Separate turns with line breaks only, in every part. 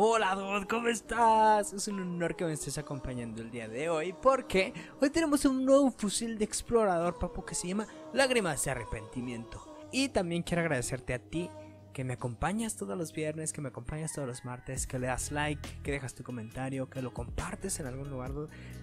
Hola Dud, ¿cómo estás? Es un honor que me estés acompañando el día de hoy porque hoy tenemos un nuevo fusil de explorador, papu, que se llama Lágrimas de Arrepentimiento. Y también quiero agradecerte a ti que me acompañas todos los viernes, que me acompañas todos los martes, que le das like, que dejas tu comentario, que lo compartes en algún lugar.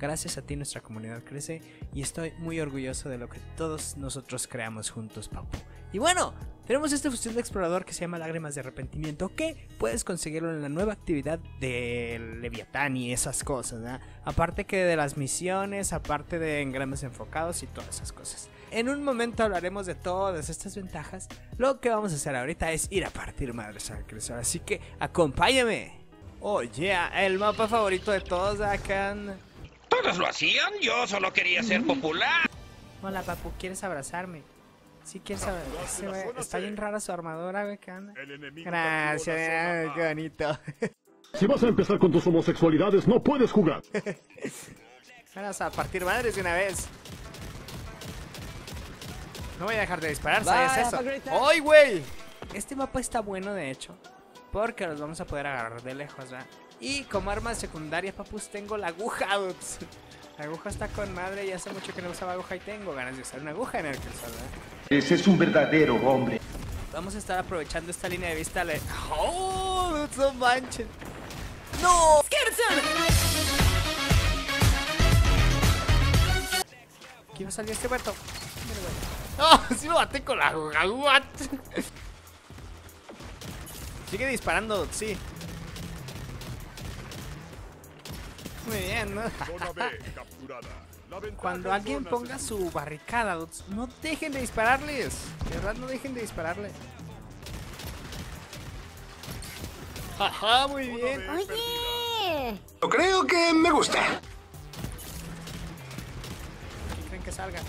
Gracias a ti nuestra comunidad crece y estoy muy orgulloso de lo que todos nosotros creamos juntos, papu. Y bueno, tenemos este fusil de explorador que se llama Lágrimas de Arrepentimiento, que puedes conseguirlo en la nueva actividad de Leviatán y esas cosas, Aparte que de las misiones, aparte de engrames enfocados y todas esas cosas. En un momento hablaremos de todas estas ventajas. Lo que vamos a hacer ahorita es ir a partir madres al crecer. Así que acompáñame. Oye, el mapa favorito de todos acá.
Todos lo hacían, yo solo quería ser popular.
Hola, papu, ¿quieres abrazarme? Si quieres abrazarme. Está bien rara su armadura, güey, Gracias, qué bonito.
Si vas a empezar con tus homosexualidades, no puedes jugar.
Vamos a partir madres de una vez. No voy a dejar de disparar, ¿sabes eso? ¡Ay, güey! Este mapa está bueno, de hecho. Porque los vamos a poder agarrar de lejos, ¿verdad? Y como arma secundaria, papus, tengo la aguja. La aguja está con madre y hace mucho que no usaba aguja y tengo ganas de usar una aguja en el ¿verdad?
Ese es un verdadero hombre.
Vamos a estar aprovechando esta línea de vista. Le... ¡Oh! ¡No manches! ¡No! Aquí va a salir este muerto. ¡Oh! ¡Sí lo maté con la what? Sigue disparando, sí. Muy bien, ¿no? Cuando alguien ponga su barricada, no dejen de dispararles. De verdad, no dejen de dispararle. Ajá, muy bien.
Oye.
Yo creo que me gusta.
¿Quién creen que salga?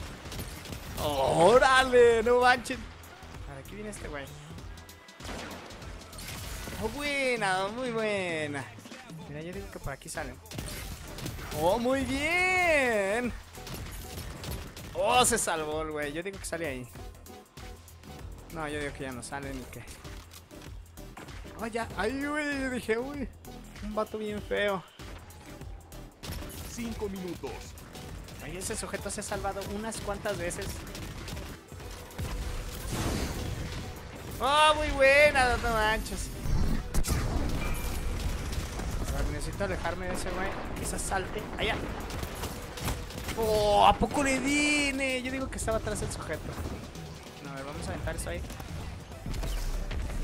¡Órale! ¡No manchen! A ver, aquí viene este güey. ¡Oh, buena! Muy buena. Mira, yo digo que por aquí salen. ¡Oh, muy bien! ¡Oh, se salvó el güey! Yo digo que sale ahí. No, yo digo que ya no sale ni que... ¡Oh, ya! ¡Ay, güey! Yo dije, uy. Un vato bien feo.
Cinco minutos.
Ay, ese sujeto se ha salvado unas cuantas veces. ¡Oh, muy buena! No manches. necesito alejarme de ese güey. Quizás salte. Allá. ¡Oh! ¿A poco le dine? Yo digo que estaba atrás el sujeto. No, a ver, vamos a aventar eso ahí.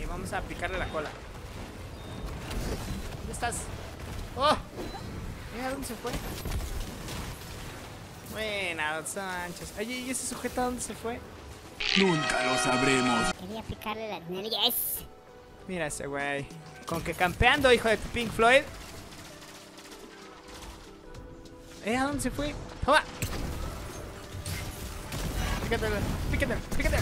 Y vamos a picarle la cola. ¿Dónde estás? ¡Oh! Mira, ¿dónde se fue? Buena, Sánchez. Oye, ¿y ese sujeto a dónde se fue?
Nunca lo sabremos.
Quería picarle las nalgas.
Mira ese güey. Con que campeando, hijo de Pink Floyd. ¿Eh? ¿A dónde se fue? ¡Toma! Pícate, pícate, pícate.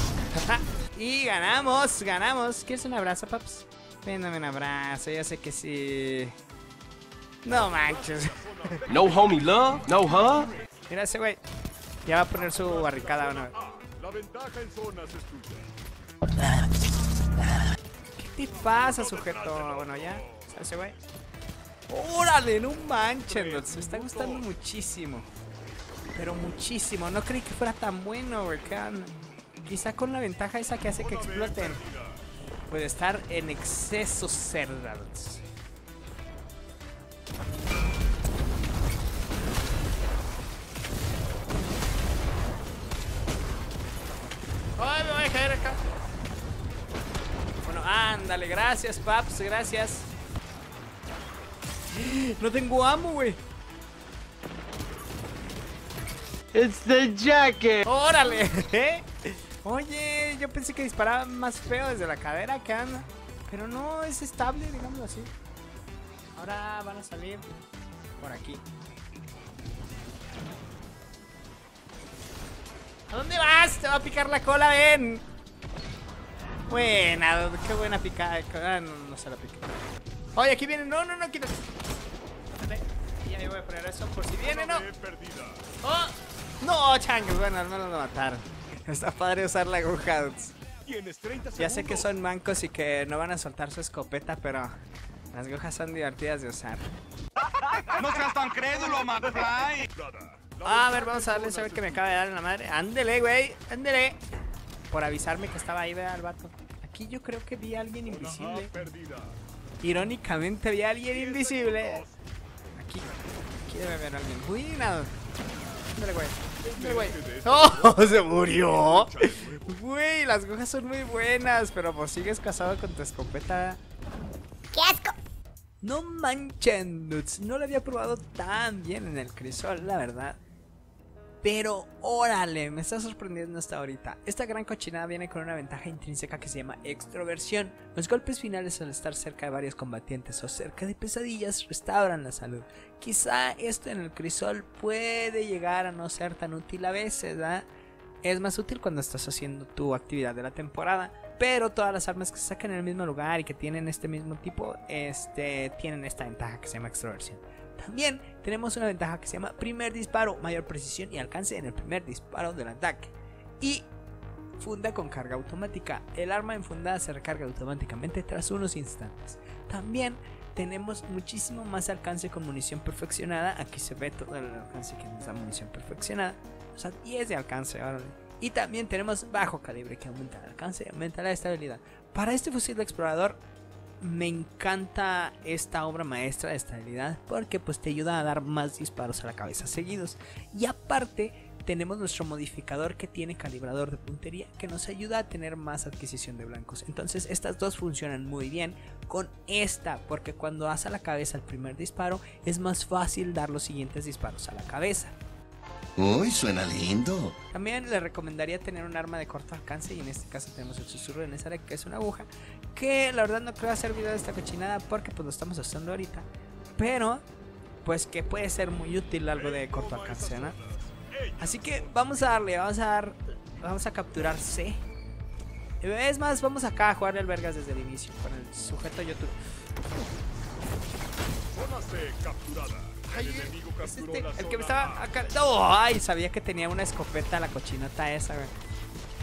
y ganamos, ganamos. ¿Quieres un abrazo, paps? Ven, un abrazo. Ya sé que sí. No manches.
No homie love, no huh?
Mira ese güey. Ya va a poner su barricada una vez.
La ventaja en zonas es tuya.
¿Qué te pasa, sujeto? Bueno, ya. Ese güey. ¡Órale! No manches, me está gustando muchísimo. Pero muchísimo. No creí que fuera tan bueno, güey. Quizá con la ventaja esa que hace que exploten. Puede estar en exceso cerdados. Ándale, gracias, paps, gracias. No tengo amo, güey.
It's the jacket.
¡Órale! ¿eh? Oye, yo pensé que disparaba más feo desde la cadera que anda. Pero no, es estable, digámoslo así. Ahora van a salir por aquí. ¿A dónde vas? Te va a picar la cola, ven. Buena, qué buena picada. Ah, no, no se la pica. Oye, aquí viene. No, no, no, quítate. Ya me voy a poner eso por si viene, ¿no? ¡Oh! No, changos, bueno, al menos lo mataron. Está padre usar la aguja. Ya sé que son mancos y que no van a soltar su escopeta, pero Las agujas son divertidas de usar.
No seas tan crédulo, McFly.
A ver, vamos a darle a ver que me acaba de dar en la madre. Ándele, güey, ándele. Por avisarme que estaba ahí, vea el vato. Aquí yo creo que vi a alguien invisible. Irónicamente vi a alguien invisible. Aquí, aquí debe haber alguien. Cuidado. Ándale, güey. Ándale, güey. ¡Oh! Se murió. Güey, las agujas son muy buenas, pero pues sigues casado con tu escopeta.
¡Qué asco!
No manchen, dudes. No lo había probado tan bien en el crisol, la verdad. Pero órale, me está sorprendiendo hasta ahorita. Esta gran cochinada viene con una ventaja intrínseca que se llama extroversión. Los golpes finales al estar cerca de varios combatientes o cerca de pesadillas restauran la salud. Quizá esto en el crisol puede llegar a no ser tan útil a veces, ¿verdad? Es más útil cuando estás haciendo tu actividad de la temporada. Pero todas las armas que se sacan en el mismo lugar y que tienen este mismo tipo, este, tienen esta ventaja que se llama extroversión. También tenemos una ventaja que se llama primer disparo, mayor precisión y alcance en el primer disparo del ataque. Y funda con carga automática. El arma enfundada se recarga automáticamente tras unos instantes. También tenemos muchísimo más alcance con munición perfeccionada. Aquí se ve todo el alcance que nos da munición perfeccionada. O sea, 10 de alcance. órale. Y también tenemos bajo calibre que aumenta el alcance y aumenta la estabilidad. Para este fusil de explorador me encanta esta obra maestra de estabilidad porque pues te ayuda a dar más disparos a la cabeza seguidos. Y aparte tenemos nuestro modificador que tiene calibrador de puntería que nos ayuda a tener más adquisición de blancos. Entonces estas dos funcionan muy bien con esta porque cuando das a la cabeza el primer disparo es más fácil dar los siguientes disparos a la cabeza.
Uy, suena lindo.
También le recomendaría tener un arma de corto alcance y en este caso tenemos el susurro de Nezarek que es una aguja que la verdad no creo hacer video de esta cochinada porque pues lo estamos usando ahorita pero pues que puede ser muy útil algo de corto alcance ¿no? así que vamos a darle vamos a dar vamos a capturar C es más vamos acá a jugar el vergas desde el inicio con el sujeto YouTube Ay, es este, el que me estaba acá. No, ay, sabía que tenía una escopeta la cochinota esa, güey.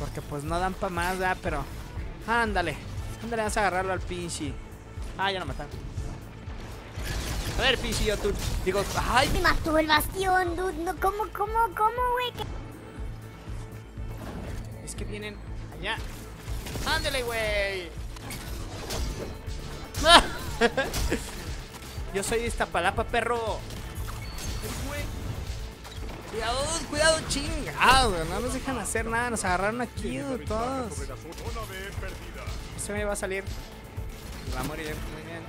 Porque pues no dan pa' más, ¿verdad? Pero. Ándale. Ándale, vamos a agarrarlo al pinche. Ah, ya lo mataron. A ver, pinche yo tú. Digo, ay,
Me mató el bastión, dude. No, ¿Cómo, cómo, cómo, güey? ¿Qué-
es que vienen allá. Ándale, güey. Yo soy de Iztapalapa, perro. Güey. Cuidado, cuidado, chingado. No nos dejan hacer nada. Nos agarraron aquí, todos. Este me va a salir. Va a morir. Muy bien.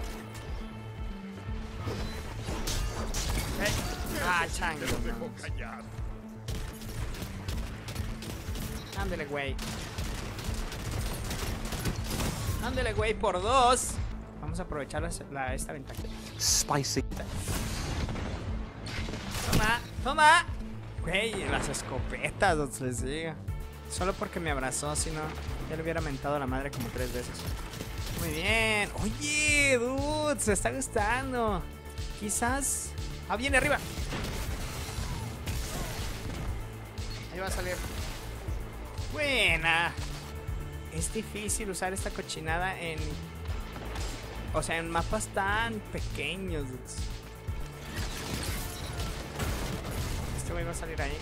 Ey. Ah, chango. Ándele, güey. Ándele, güey, por dos. Vamos a aprovechar la, la- esta ventaja.
Spicy.
Toma, toma. Güey, las escopetas, les digo. Solo porque me abrazó, si no, ya le hubiera mentado la madre como tres veces. Muy bien. Oye, dude, se está gustando. Quizás. Ah, viene arriba. Ahí va a salir. Buena. Es difícil usar esta cochinada en. O sea, en mapas tan pequeños. dudes. Este güey va a salir ahí.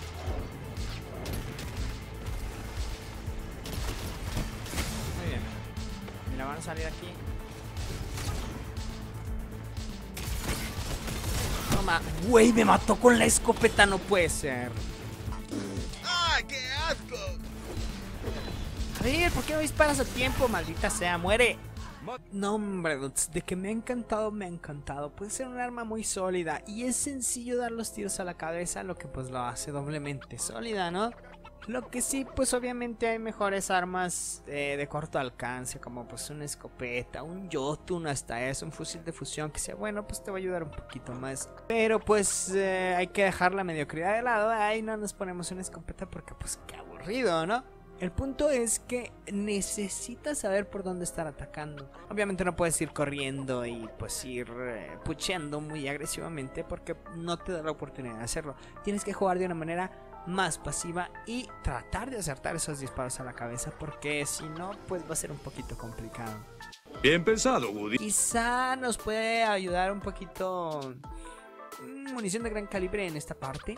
Mira, van a salir aquí. Toma. Güey, me mató con la escopeta, no puede ser.
¡Ay, qué asco!
A ver, ¿por qué no disparas a tiempo? Maldita sea, muere. No, hombre, de que me ha encantado, me ha encantado. Puede ser un arma muy sólida y es sencillo dar los tiros a la cabeza, lo que pues lo hace doblemente sólida, ¿no? Lo que sí, pues obviamente hay mejores armas eh, de corto alcance, como pues una escopeta, un Jotun, hasta eso, un fusil de fusión que sea bueno, pues te va a ayudar un poquito más. Pero pues eh, hay que dejar la mediocridad de lado, ahí no nos ponemos una escopeta porque pues qué aburrido, ¿no? El punto es que necesitas saber por dónde estar atacando. Obviamente no puedes ir corriendo y pues ir eh, pucheando muy agresivamente porque no te da la oportunidad de hacerlo. Tienes que jugar de una manera más pasiva y tratar de acertar esos disparos a la cabeza porque si no pues va a ser un poquito complicado.
Bien pensado, Woody.
Quizá nos puede ayudar un poquito mm, munición de gran calibre en esta parte,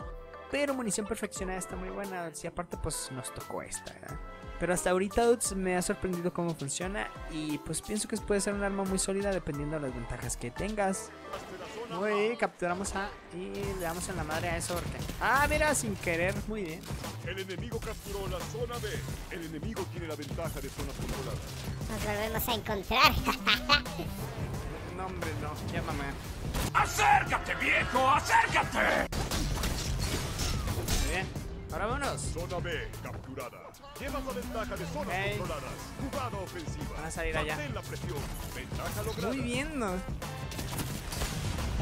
pero munición perfeccionada está muy buena, si aparte pues nos tocó esta, ¿verdad? Pero hasta ahorita Dudes, me ha sorprendido cómo funciona y pues pienso que puede ser un arma muy sólida dependiendo de las ventajas que tengas. Uy, capturamos a y le damos en la madre a eso porque... Ah, mira, sin querer, muy bien.
El enemigo capturó la zona B. El enemigo tiene la ventaja de zonas controladas.
Nos volvemos a encontrar.
No, hombre, no, llámame.
¡Acércate, viejo! ¡Acércate!
Muy bien. Ahora vámonos.
Zona B capturada. Llevas la ventaja de zonas
Ok.
controladas. Jugada ofensiva.
Van a salir allá.
La presión. Ventaja lograda.
Muy bien, ¿no?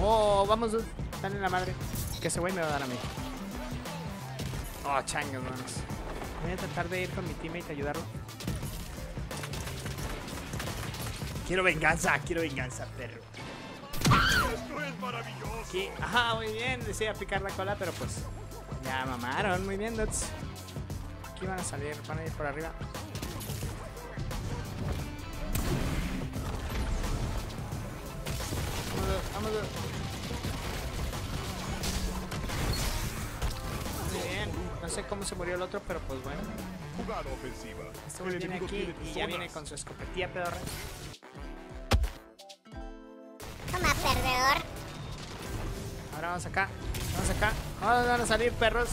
Oh, vamos, Dude. Dale la madre. Que ese güey me va a dar a mí. Oh, changos, manos. Voy a tratar de ir con mi teammate a ayudarlo. Quiero venganza, quiero venganza, perro.
Esto es maravilloso.
Aquí, ajá, muy bien. Decía picar la cola, pero pues ya mamaron. Muy bien, Dots. Aquí van a salir, van a ir por arriba. Vámonos, vámonos. Muy bien. No sé cómo se murió el otro, pero pues bueno.
Jugada ofensiva.
Este güey
El
viene aquí y ya viene con su escopetilla pedorra.
Toma, perdedor.
Ahora vamos acá. Vamos acá. Ahora van a salir perros.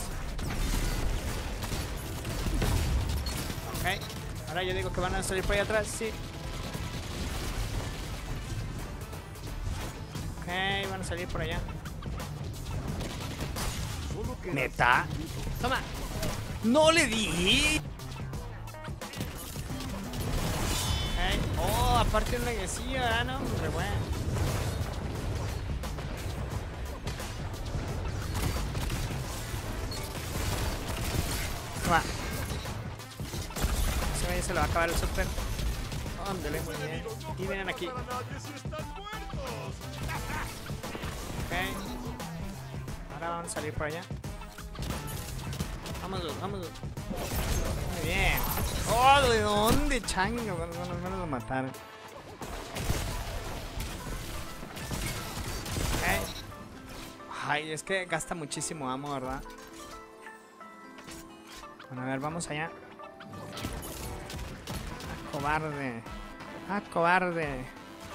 Ok. Ahora yo digo que van a salir por ahí atrás. Sí. Ok, van a salir por allá. ¿Neta? Toma. ¡No le di! Ok. Oh, aparte un leguecillo, ¿ah, no? Re bueno. Toma. Ese güey se le va a acabar el super. Ándale, muy bien. Y vienen aquí. Ok. Ahora vamos a salir por allá. Vámonos, vámonos. Muy bien. Oh, ¿de dónde, chango? Bueno, bueno, menos lo mataron. Ok. Ay, es que gasta muchísimo amo, ¿verdad? Bueno, a ver, vamos allá. Ah, cobarde. Ah, cobarde.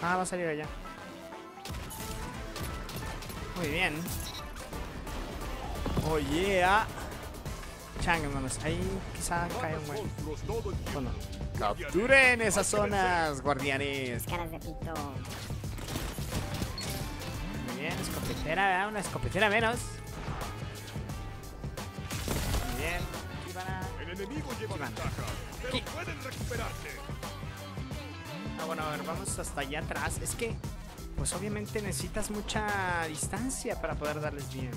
Ah, va a salir allá. Muy bien. Oh yeah. Chango, hermanos. Ahí quizá cae un buen. Bueno. Capturen esas zonas, guardianes.
Caras de pito.
Muy bien, escopetera, ¿verdad? Una escopetera menos. Muy bien. Aquí van a...
El enemigo lleva ventaja. Pero pueden recuperarse.
Ah, bueno, a ver, vamos hasta allá atrás. Es que, pues obviamente necesitas mucha distancia para poder darles bien.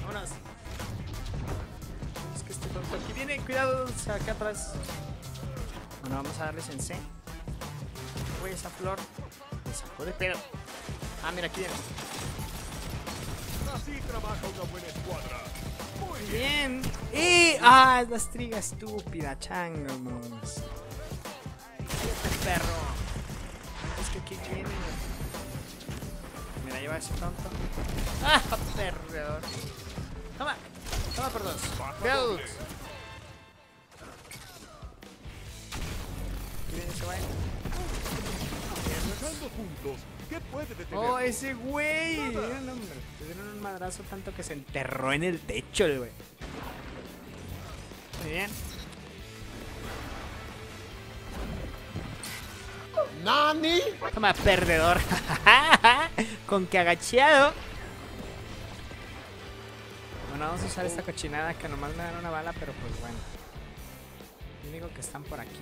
Vámonos. Es que este tonto aquí viene, cuidado, acá atrás. Bueno, vamos a darles en C. Uy, esa flor me sacó de pedo. Ah, mira, aquí viene.
Así trabaja una buena escuadra. Muy bien.
Y. ¡Ah! Es la estriga estúpida, chango, monos. Este perro. Es que aquí viene. Mira, lleva ese tonto. ¡Ah! Perdedor. Toma. Toma por dos. Viene ese güey.
Jugando juntos. ¿Qué puede detener?
Oh, ese güey. Le dieron un madrazo tanto que se enterró en el techo el güey. Muy bien.
¿Nani?
Toma, perdedor. Con que agacheado. Bueno, vamos a usar esta cochinada que nomás me dan una bala, pero pues bueno. Yo digo que están por aquí.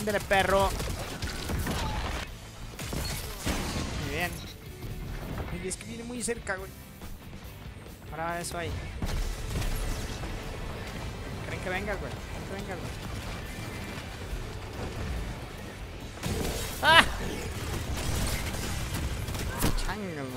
Ándale, perro. Ay, es que viene muy cerca, güey. Va eso ahí. ¿Creen que venga, güey? ¿Creen que venga, güey? ¡Ah!
Nuevo.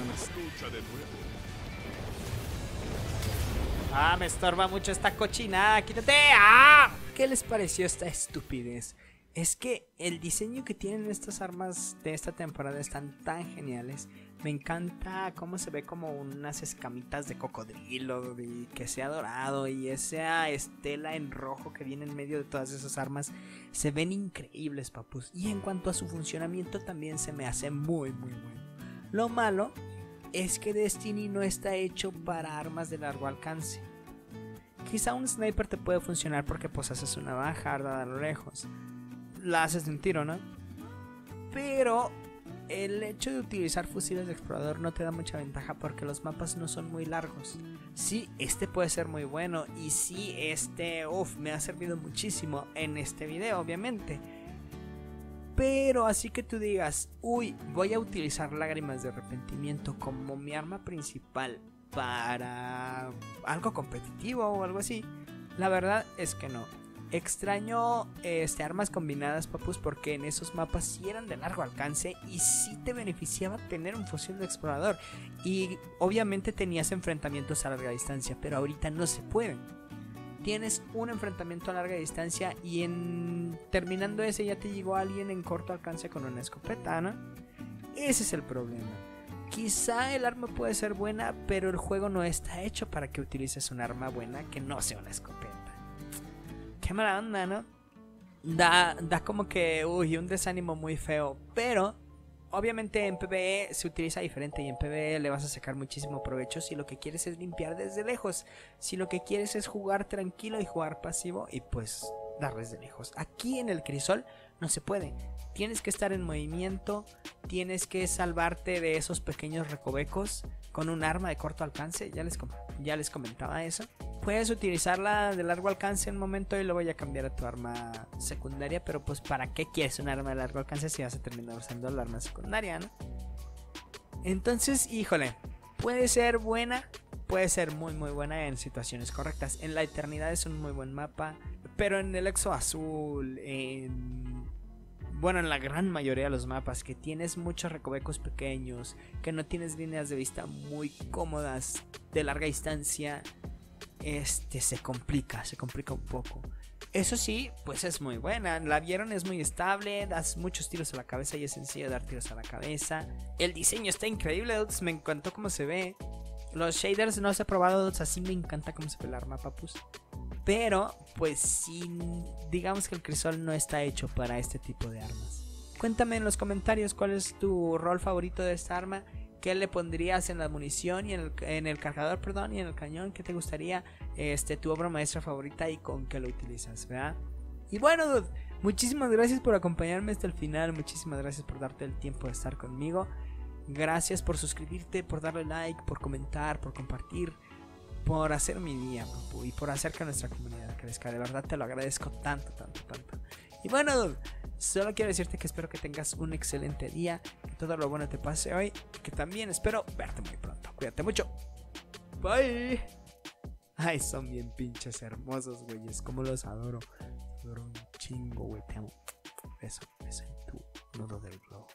Ah, me estorba mucho esta cochina. Quítate. ¡Ah! ¿Qué les pareció esta estupidez? Es que el diseño que tienen estas armas de esta temporada están tan geniales. Me encanta cómo se ve como unas escamitas de cocodrilo y que sea dorado y esa estela en rojo que viene en medio de todas esas armas. Se ven increíbles, papus. Y en cuanto a su funcionamiento también se me hace muy, muy bueno. Lo malo es que Destiny no está hecho para armas de largo alcance. Quizá un sniper te puede funcionar porque pues haces una baja a lo lejos. La haces de un tiro, ¿no? Pero el hecho de utilizar fusiles de explorador no te da mucha ventaja porque los mapas no son muy largos. Sí, este puede ser muy bueno y sí, este, uff, me ha servido muchísimo en este video, obviamente. Pero así que tú digas, uy, voy a utilizar lágrimas de arrepentimiento como mi arma principal para algo competitivo o algo así. La verdad es que no. Extraño este, armas combinadas, papus, porque en esos mapas sí eran de largo alcance y sí te beneficiaba tener un fusil de explorador. Y obviamente tenías enfrentamientos a larga distancia, pero ahorita no se pueden. Tienes un enfrentamiento a larga distancia y en terminando ese ya te llegó alguien en corto alcance con una escopeta, ¿no? Ese es el problema. Quizá el arma puede ser buena, pero el juego no está hecho para que utilices un arma buena que no sea una escopeta qué mala onda, ¿no? Da, da como que, uy, un desánimo muy feo. Pero, obviamente en PvE se utiliza diferente y en PvE le vas a sacar muchísimo provecho si lo que quieres es limpiar desde lejos. Si lo que quieres es jugar tranquilo y jugar pasivo y pues darles de lejos. Aquí en el crisol no se puede. Tienes que estar en movimiento, tienes que salvarte de esos pequeños recovecos con un arma de corto alcance. Ya les, ya les comentaba eso puedes utilizarla de largo alcance un momento y luego ya cambiar a tu arma secundaria, pero pues ¿para qué quieres un arma de largo alcance si vas a terminar usando la arma secundaria, no? Entonces, híjole, puede ser buena, puede ser muy muy buena en situaciones correctas. En la eternidad es un muy buen mapa, pero en el exo azul, en bueno, en la gran mayoría de los mapas, que tienes muchos recovecos pequeños, que no tienes líneas de vista muy cómodas de larga distancia, este se complica, se complica un poco. Eso sí, pues es muy buena. La vieron, es muy estable, das muchos tiros a la cabeza y es sencillo dar tiros a la cabeza. El diseño está increíble, me encantó cómo se ve. Los shaders no se he probado, así me encanta cómo se ve el arma, papus. Pero, pues sí, digamos que el crisol no está hecho para este tipo de armas. Cuéntame en los comentarios cuál es tu rol favorito de esta arma ¿Qué le pondrías en la munición y en el, cargador, perdón, y en el cañón? ¿Qué te gustaría este, tu obra maestra favorita y con qué lo utilizas, ¿verdad? Y bueno, dude, muchísimas gracias por acompañarme hasta el final. Muchísimas gracias por darte el tiempo de estar conmigo. Gracias por suscribirte, por darle like, por comentar, por compartir, por hacer mi día, y por hacer que nuestra comunidad crezca. De verdad te lo agradezco tanto, tanto, tanto. Y bueno, Solo quiero decirte que espero que tengas un excelente día, que todo lo bueno te pase hoy, y que también espero verte muy pronto. Cuídate mucho. Bye. Ay, son bien pinches hermosos, güeyes. Como los adoro. Adoro un chingo, güey. Te amo. Beso, beso en tu nudo del globo.